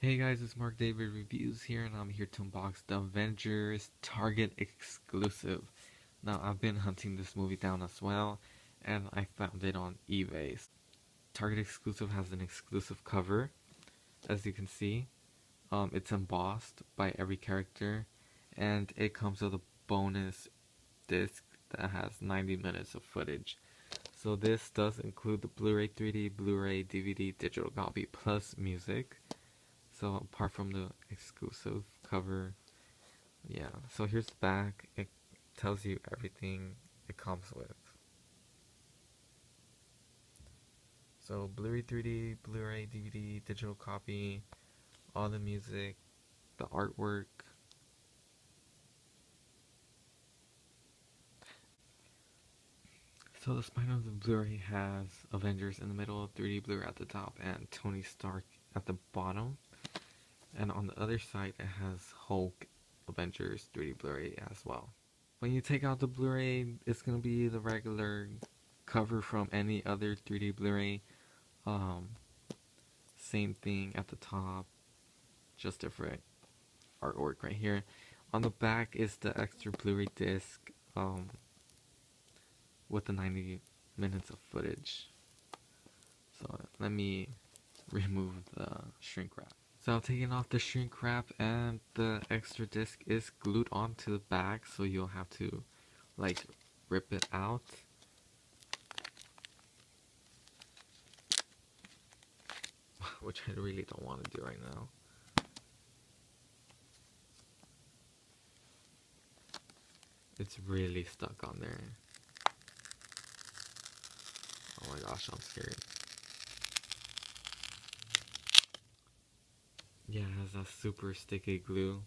Hey guys, it's Mark David Reviews here, and I'm here to unbox the Avengers Target exclusive. Now, I've been hunting this movie down as well, and I found it on eBay. Target exclusive has an exclusive cover, as you can see. Um, it's embossed by every character, and it comes with a bonus disc that has 90 minutes of footage. So this does include the Blu-ray 3D, Blu-ray, DVD, digital copy, plus music. So apart from the exclusive cover, yeah. So here's the back. It tells you everything it comes with. So Blu-ray 3D, Blu-ray, DVD, digital copy, all the music, the artwork. So the spine of the Blu-ray has Avengers in the middle, 3D Blu-ray at the top, and Tony Stark at the bottom. And on the other side, it has Hulk Avengers 3D Blu-ray as well. When you take out the Blu-ray, it's gonna be the regular cover from any other 3D Blu-ray. Um, same thing at the top, just different artwork right here. On the back is the extra Blu-ray disc um, with the 90 minutes of footage. So let me remove the shrink wrap. So taking off the shrink wrap and the extra disc is glued onto the back so you'll have to like rip it out. Which I really don't want to do right now. It's really stuck on there. Oh my gosh, I'm scared. Yeah, it has a super sticky glue.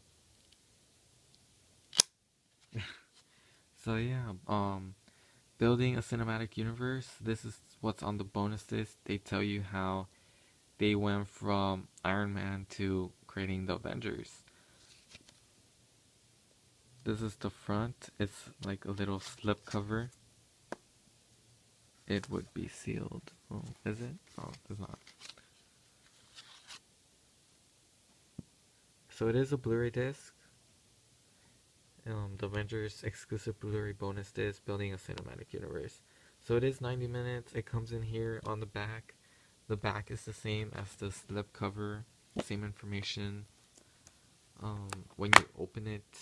so yeah, um, building a cinematic universe. This is what's on the bonus list. They tell you how they went from Iron Man to creating the Avengers. This is the front. It's like a little slip cover. It would be sealed. Oh, is it? Oh, it's not. So it is a Blu-ray disc. Um, the Avengers exclusive Blu-ray bonus disc, building a cinematic universe. So it is 90 minutes. It comes in here on the back. The back is the same as the slip cover. Same information. Um, when you open it,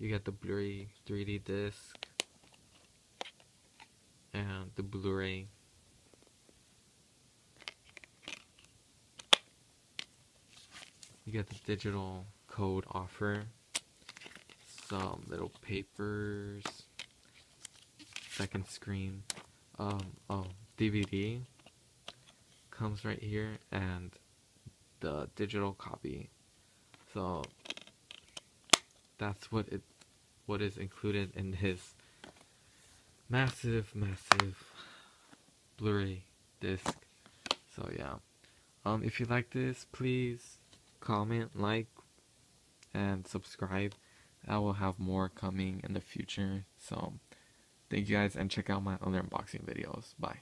you get the Blu-ray 3D disc and the Blu-ray you get the digital code offer, some little papers, second screen, um, oh, DVD comes right here, and the digital copy. So that's what it, what is included in his massive, massive Blu-ray disc. So yeah, um, if you like this, please comment, like, and subscribe. I will have more coming in the future. So, thank you guys and check out my other unboxing videos. Bye.